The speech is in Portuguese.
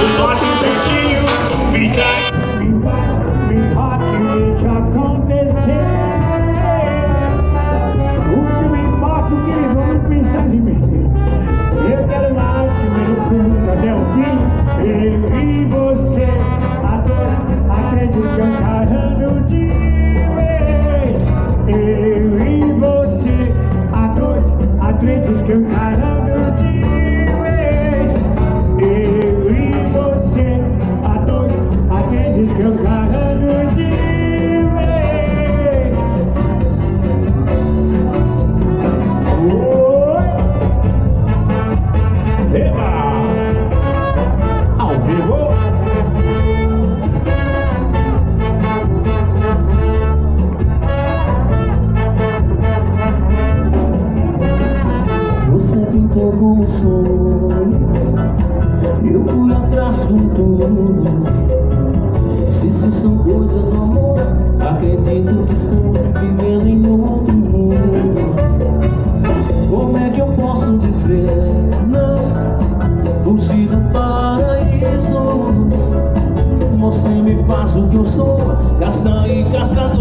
O nosso jeitinho me traz, como sonho Eu fui atrás com tudo. Se isso são coisas amor Acredito que estão vivendo em outro mundo. Como é que eu posso dizer não? Fugir do paraíso. Você me faz o que eu sou Caça e caçador